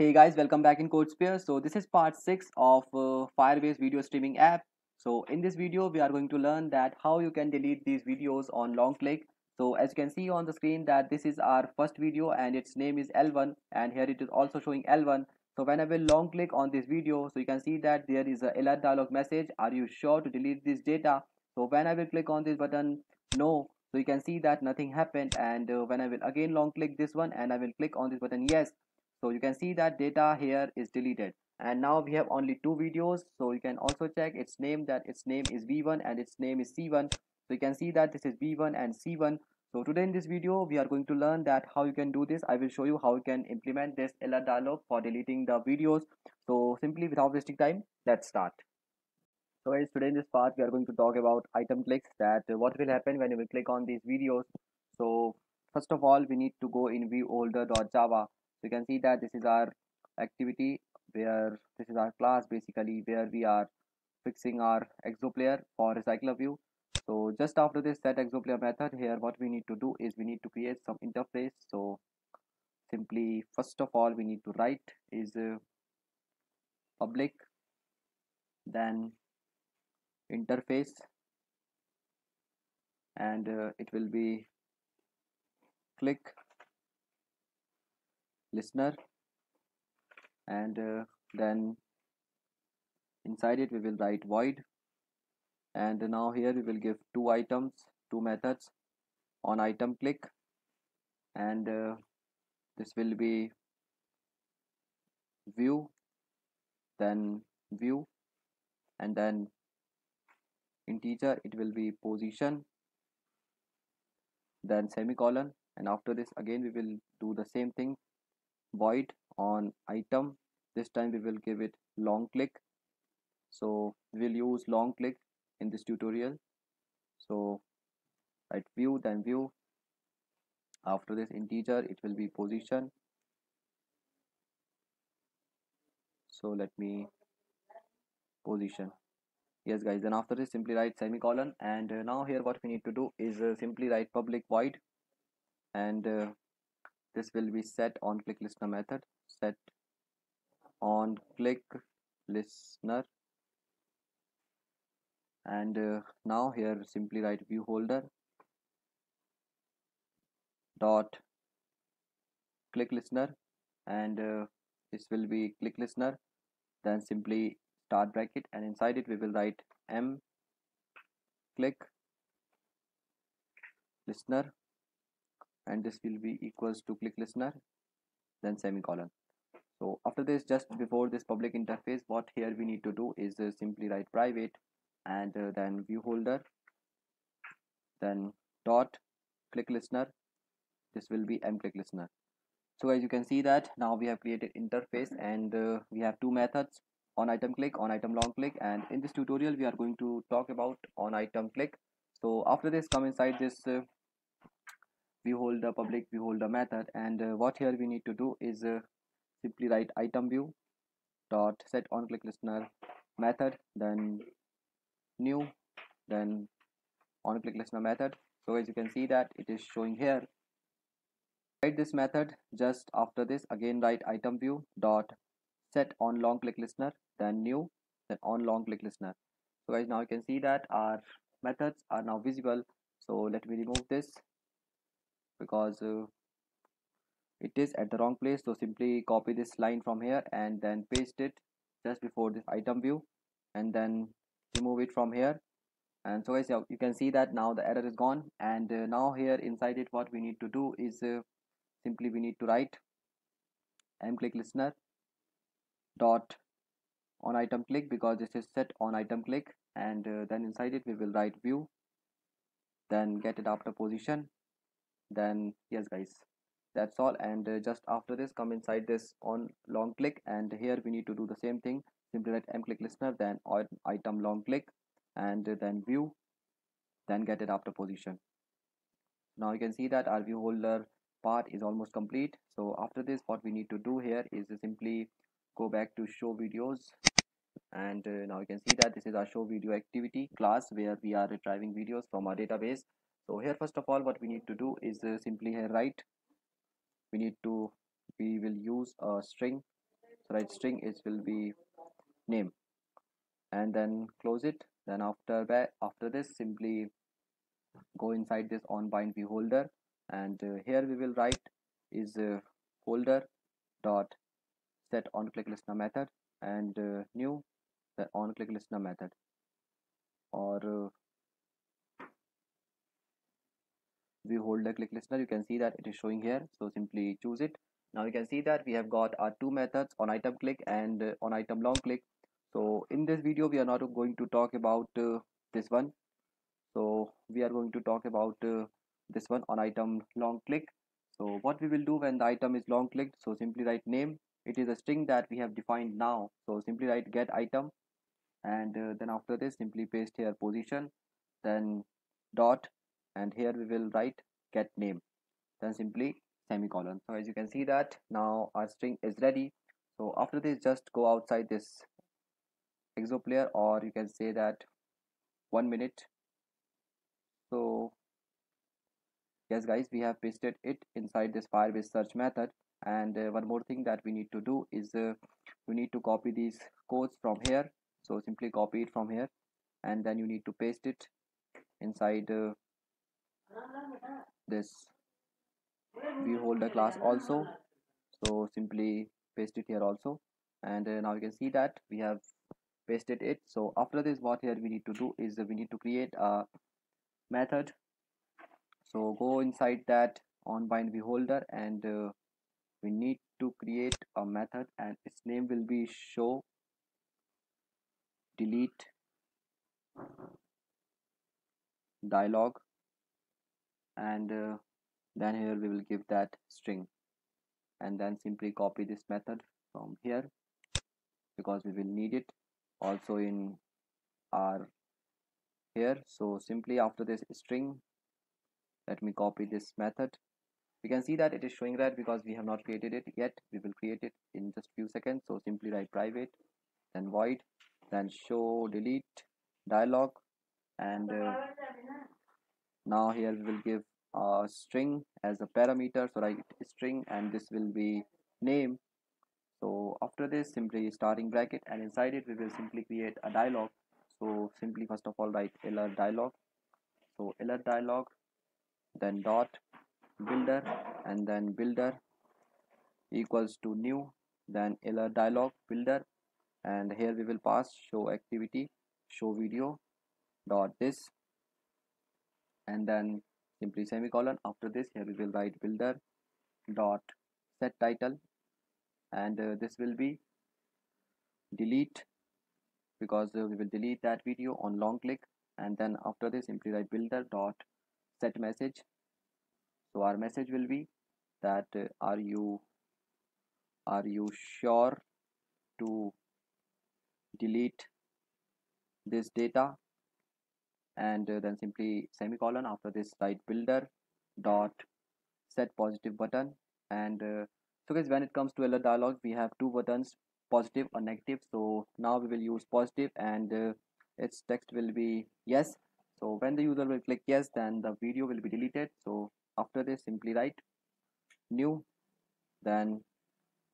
Hey guys, welcome back in CodeSphere. So this is part 6 of uh, Firebase video streaming app. So in this video, we are going to learn that how you can delete these videos on long click. So as you can see on the screen that this is our first video and its name is L1 and here it is also showing L1. So when I will long click on this video, so you can see that there is a alert dialog message. Are you sure to delete this data? So when I will click on this button, no. So you can see that nothing happened and uh, when I will again long click this one and I will click on this button, yes so you can see that data here is deleted. And now we have only two videos. So you can also check its name that its name is v1 and its name is c1 so you can see that this is v1 and c1 so today in this video we are going to learn that how you can do this. I will show you how you can implement this alert dialog for deleting the videos. So simply without wasting time let's start. So guys today in this part we are going to talk about item clicks that what will happen when you will click on these videos. So first of all we need to go in viewholder.java you can see that this is our activity where this is our class basically where we are fixing our exoplayer for recycler view. So just after this set exoplayer method here what we need to do is we need to create some interface. So simply first of all we need to write is uh, public then interface and uh, it will be click listener. And uh, then inside it we will write void. And now here we will give two items two methods. On item click. And uh, this will be view then view and then integer. It will be position then semicolon. And after this again we will do the same thing void on item. This time we will give it long click. So we'll use long click in this tutorial. So write view then view. After this integer it will be position. So let me position. Yes guys then after this simply write semicolon. And uh, now here what we need to do is uh, simply write public void. And uh, this will be set on click listener method. Set on click listener and uh, now here simply write view holder dot click listener and uh, this will be click listener then simply start bracket and inside it we will write m click listener and this will be equals to click listener then semicolon. So after this just before this public interface what here we need to do is uh, simply write private and uh, then view holder then dot click listener. This will be m click listener. So as you can see that now we have created interface and uh, we have two methods on item click on item long click. And in this tutorial we are going to talk about on item click. So after this come inside this uh, hold the public we hold the method and uh, what here we need to do is uh, simply write item view dot set on click listener method then new then on click listener method. So as you can see that it is showing here. Write this method just after this. Again write item view dot set on long click listener then new then on long click listener. So guys now you can see that our methods are now visible. So let me remove this because uh, it is at the wrong place so simply copy this line from here and then paste it just before this item view and then remove it from here. And so guys you can see that now the error is gone and uh, now here inside it what we need to do is uh, simply we need to write m click listener dot on item click because this is set on item click and uh, then inside it we will write view then get adapter position then yes guys. That's all. And uh, just after this come inside this on long click. And here we need to do the same thing. Simply write m click listener then item long click. And uh, then view. Then get adapter position. Now you can see that our view holder part is almost complete. So after this what we need to do here is simply go back to show videos. And uh, now you can see that this is our show video activity class where we are retrieving videos from our database so here first of all what we need to do is uh, simply here write. We need to we will use a string. So write string it will be name. And then close it. Then after that after this simply go inside this on bind view holder and uh, here we will write is uh, holder dot set on click listener method. And uh, new the on click listener method. Or uh, we hold the click listener you can see that it is showing here. So simply choose it. Now you can see that we have got our two methods on item click and uh, on item long click. So in this video we are not going to talk about uh, this one. So we are going to talk about uh, this one on item long click. So what we will do when the item is long clicked so simply write name. It is a string that we have defined now. So simply write get item and uh, then after this simply paste here position then dot and here we will write get name. Then simply semicolon. So as you can see that now our string is ready. So after this just go outside this exo player or you can say that one minute. So yes guys we have pasted it inside this firebase search method. And uh, one more thing that we need to do is uh, we need to copy these codes from here. So simply copy it from here. And then you need to paste it inside uh, this. View holder class also. So simply paste it here also. And uh, now you can see that we have pasted it. So after this what here we need to do is uh, we need to create a method. So go inside that on bind view holder and uh, we need to create a method and its name will be show delete dialog and uh, then here we will give that string. And then simply copy this method from here because we will need it also in our here. So simply after this string let me copy this method. We can see that it is showing red because we have not created it yet. We will create it in just few seconds. So simply write private then void then show delete dialog. And uh, now here we will give a string as a parameter so write string and this will be name so after this simply starting bracket and inside it we will simply create a dialog. So simply first of all write alert dialog. So alert dialog then dot builder and then builder equals to new then alert dialog builder. And here we will pass show activity show video dot this and then simply semicolon. After this here we will write builder dot set title. And uh, this will be delete because uh, we will delete that video on long click. And then after this simply write builder dot set message. So our message will be that uh, are you are you sure to delete this data and uh, then simply semicolon after this write builder dot set positive button. And uh, so guys when it comes to alert dialog we have two buttons positive or negative. So now we will use positive and uh, its text will be yes. So when the user will click yes then the video will be deleted. So after this simply write new then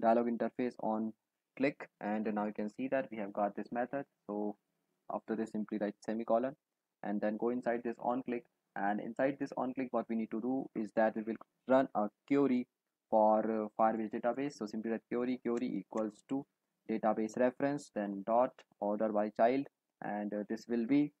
dialog interface on click. And now you can see that we have got this method. So after this simply write semicolon and then go inside this on click. And inside this on click what we need to do is that we will run a query for uh, firebase database. So simply write query query equals to database reference then dot order by child. And uh, this will be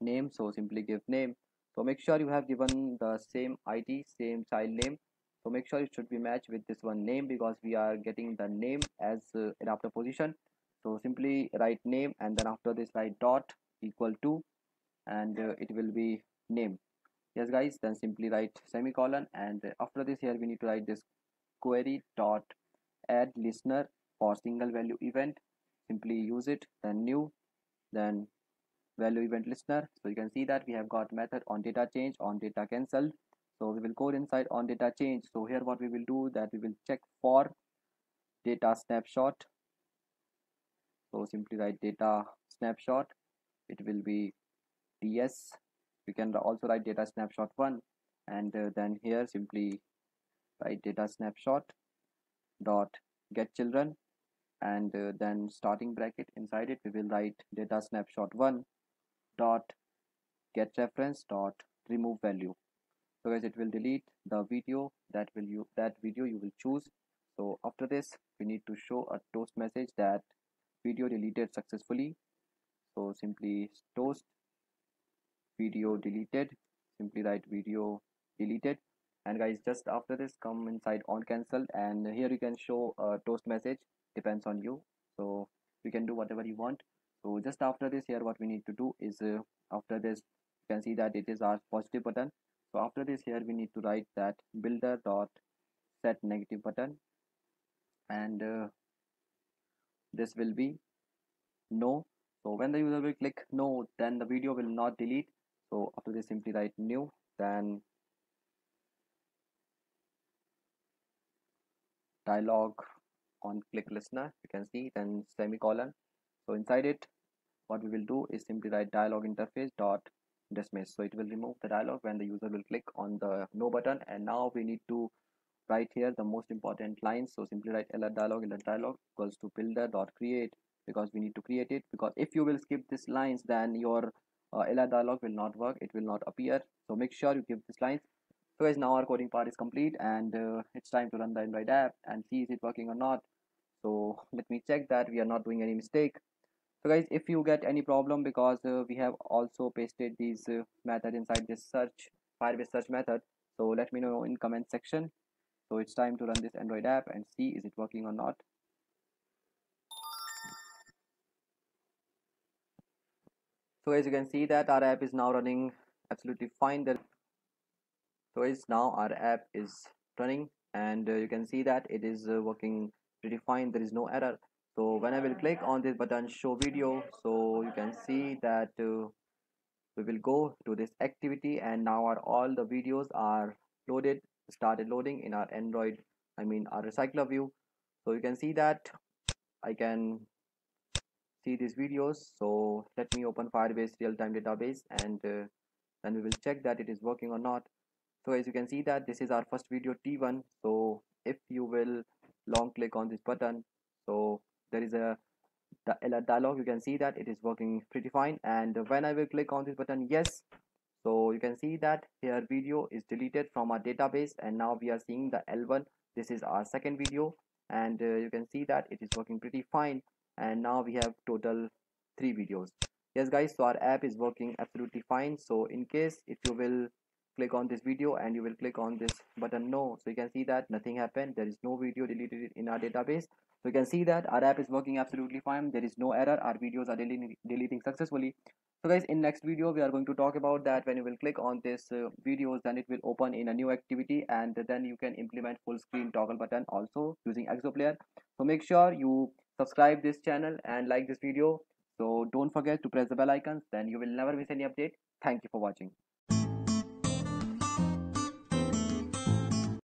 name. So simply give name. So make sure you have given the same id same child name. So make sure it should be matched with this one name because we are getting the name as uh, adapter position. So simply write name and then after this write dot equal to and uh, it will be name yes guys then simply write semicolon and after this here we need to write this query dot add listener for single value event. Simply use it then new then value event listener. So you can see that we have got method on data change on data cancelled. So we will code inside on data change. So here what we will do that we will check for data snapshot. So simply write data snapshot. It will be ds we can also write data snapshot 1 and uh, then here simply write data snapshot dot get children and uh, then starting bracket inside it we will write data snapshot 1 dot get reference dot remove value. So guys it will delete the video that will you that video you will choose. So after this we need to show a toast message that video deleted successfully. So simply toast video deleted. Simply write video deleted. And guys just after this come inside on cancelled. And here you can show a toast message. Depends on you. So you can do whatever you want. So just after this here what we need to do is uh, after this you can see that it is our positive button. So after this here we need to write that builder dot set negative button. And uh, this will be no. So when the user will click no then the video will not delete so after this simply write new then dialog on click listener you can see then semicolon. So inside it what we will do is simply write dialog interface dot dismiss. So it will remove the dialog when the user will click on the no button. And now we need to write here the most important lines. So simply write alert dialog alert dialog equals to builder dot create because we need to create it. Because if you will skip these lines then your uh, dialog will not work. It will not appear. So make sure you give these lines. So guys now our coding part is complete and uh, it's time to run the android app and see is it working or not. So let me check that we are not doing any mistake. So guys if you get any problem because uh, we have also pasted these uh, method inside this search firebase search method so let me know in comment section. So it's time to run this android app and see is it working or not so as you can see that our app is now running absolutely fine. There so it's now our app is running and uh, you can see that it is uh, working pretty fine. There is no error. So when I will click on this button show video so you can see that uh, we will go to this activity and now our all the videos are loaded started loading in our android i mean our recycler view. So you can see that i can see these videos. So let me open firebase real-time database and uh, then we will check that it is working or not. So as you can see that this is our first video t1 so if you will long click on this button so there is a dialog. You can see that it is working pretty fine. And when i will click on this button yes. So you can see that here video is deleted from our database and now we are seeing the l1 this is our second video. And uh, you can see that it is working pretty fine and now we have total three videos. Yes guys so our app is working absolutely fine. So in case if you will click on this video and you will click on this button no. So you can see that nothing happened. There is no video deleted in our database. So you can see that our app is working absolutely fine. There is no error. Our videos are deleting, deleting successfully. So guys in next video we are going to talk about that when you will click on this uh, videos then it will open in a new activity and then you can implement full screen toggle button also using exoplayer. So make sure you subscribe this channel and like this video. So don't forget to press the bell icon. Then you will never miss any update. Thank you for watching